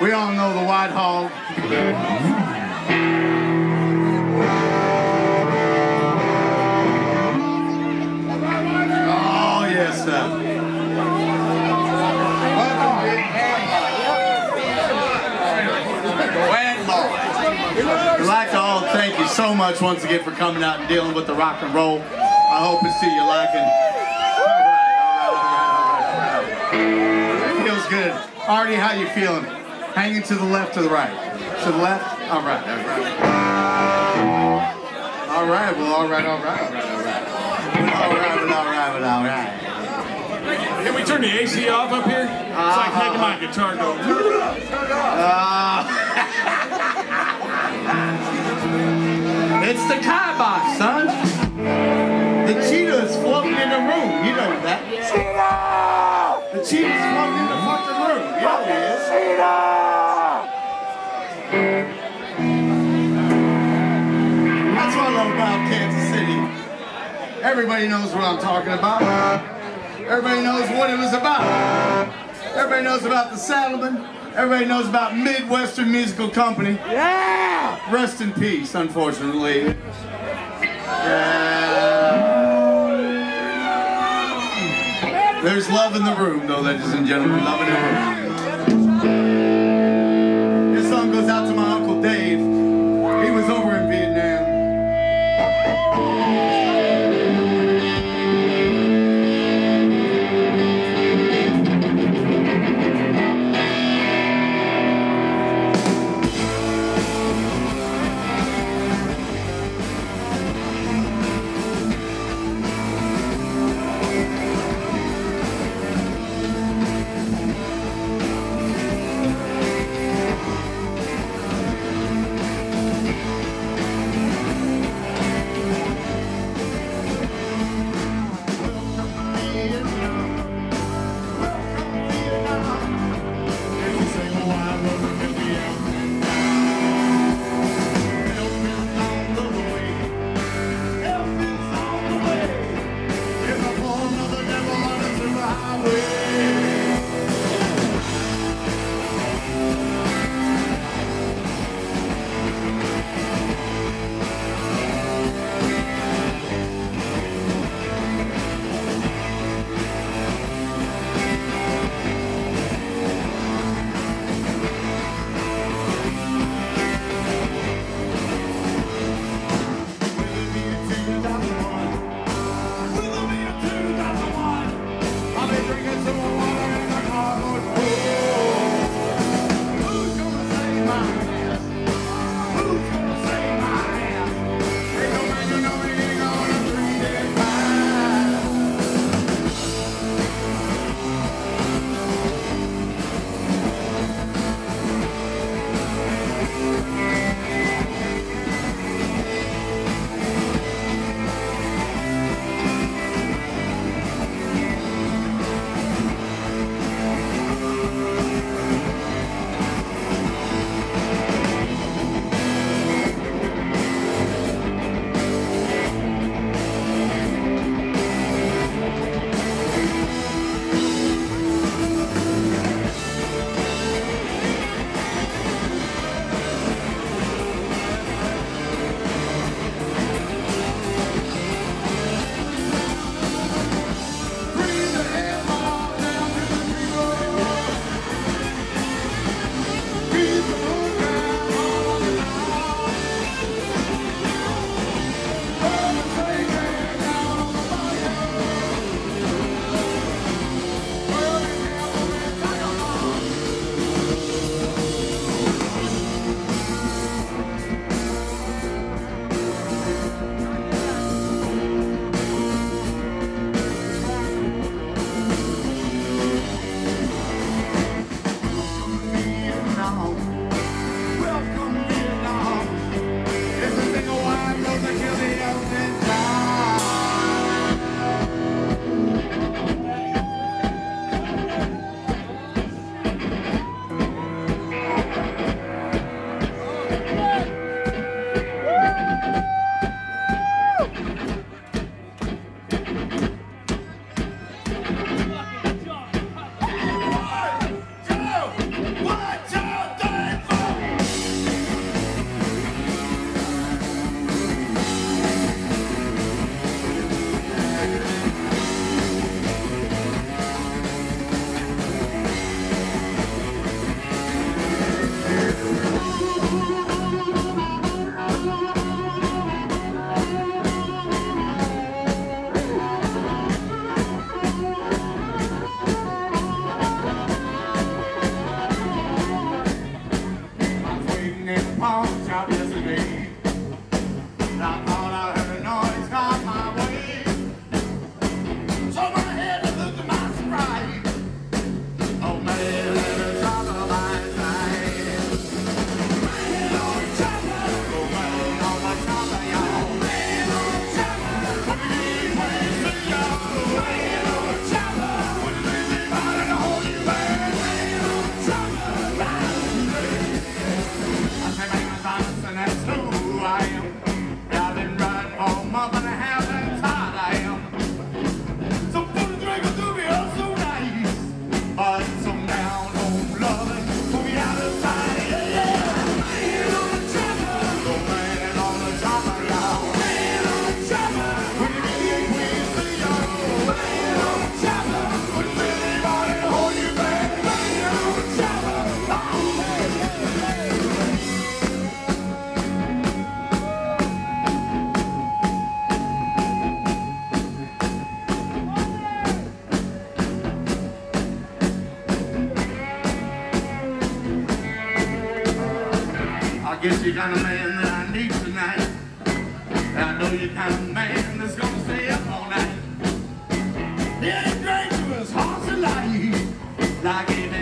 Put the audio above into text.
We all know the White Hog. Oh, yes, sir. Thank you so much once again for coming out and dealing with the rock and roll. I hope to see you liking. Feels good. Artie, how you feeling? Hanging to the left or the right? To the left? All right, all right. All right, well, all right, all right, all right, all right. All right, well, all right, well, all right. Can we turn the AC off up here? It's like making my guitar go. Uh, it's the Kai box, son. The cheetah is floating in the room. You know that. Cheetah! The cheetah's Everybody knows what I'm talking about. Everybody knows what it was about. Everybody knows about the Saddlemen. Everybody knows about Midwestern Musical Company. Yeah! Rest in peace, unfortunately. Yeah. There's love in the room, though, ladies and gentlemen. Love in the room. Woo! I guess you got a man that I need tonight. I know you got a man that's gonna stay up all night. It ain't dangerous, hard to lie. Like it